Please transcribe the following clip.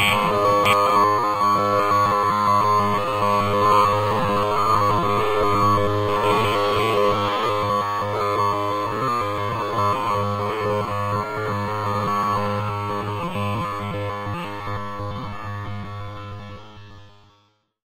Música